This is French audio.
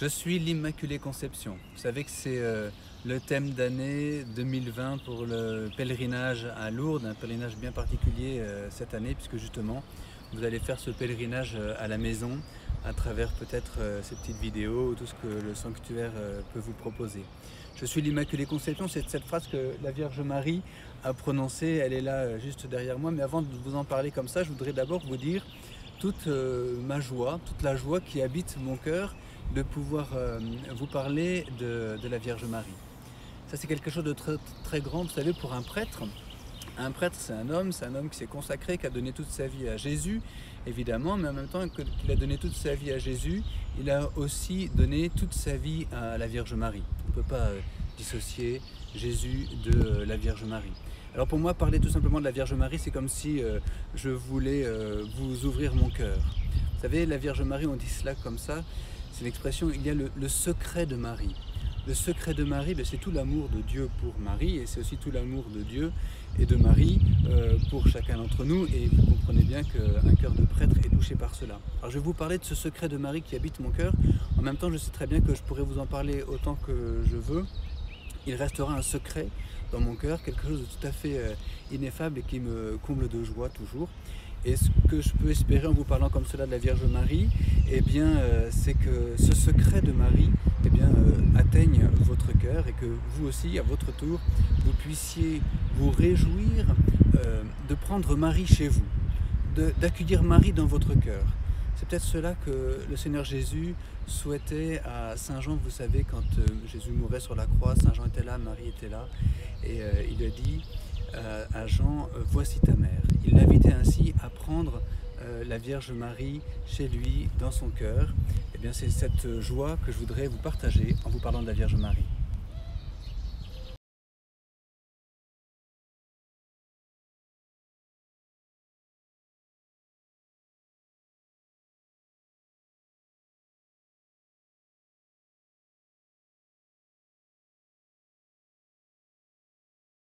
Je suis l'Immaculée Conception. Vous savez que c'est euh, le thème d'année 2020 pour le pèlerinage à Lourdes, un pèlerinage bien particulier euh, cette année puisque justement vous allez faire ce pèlerinage euh, à la maison à travers peut-être ces petites vidéos ou tout ce que le sanctuaire peut vous proposer. Je suis l'Immaculée Conception, c'est cette phrase que la Vierge Marie a prononcée, elle est là juste derrière moi, mais avant de vous en parler comme ça, je voudrais d'abord vous dire toute ma joie, toute la joie qui habite mon cœur de pouvoir euh, vous parler de, la Vierge Marie. Ça c'est quelque chose de très, très grand, vous savez, pour un prêtre. Un prêtre, c'est un homme, c'est un homme qui s'est consacré, qui a donné toute sa vie à Jésus, évidemment, mais en même temps qu'il a donné toute sa vie à Jésus, il a aussi donné toute sa vie à la Vierge Marie. On ne peut pas euh, dissocier Jésus de euh, la Vierge Marie. Alors pour moi, parler tout simplement de la Vierge Marie, c'est comme si je voulais vous ouvrir mon cœur. Vous savez, la Vierge Marie, on dit cela comme ça, c'est l'expression, il y a le, secret de Marie. Le secret de Marie, ben, c'est tout l'amour de Dieu pour Marie et c'est aussi tout l'amour de Dieu et de Marie euh, pour chacun d'entre nous. Et vous comprenez bien qu'un cœur de prêtre est touché par cela. Alors je vais vous parler de ce secret de Marie qui habite mon cœur. En même temps, je sais très bien que je pourrais vous en parler autant que je veux. Il restera un secret dans mon cœur, quelque chose de tout à fait euh, ineffable et qui me comble de joie toujours. Et ce que je peux espérer en vous parlant comme cela de la Vierge Marie, eh bien, euh, c'est que ce secret de Marie eh bien, euh, atteigne votre cœur et que vous aussi, à votre tour, vous puissiez vous réjouir euh, de prendre Marie chez vous, d'accueillir Marie dans votre cœur. C'est peut-être cela que le Seigneur Jésus souhaitait à Saint Jean. Vous savez, quand Jésus mourait sur la croix, Saint Jean était là, Marie était là, et il a dit à Jean, voici ta mère. Il l'invitait ainsi à prendre euh, la Vierge Marie chez lui, dans son cœur. Eh bien c'est cette joie que je voudrais vous partager en vous parlant de la Vierge Marie.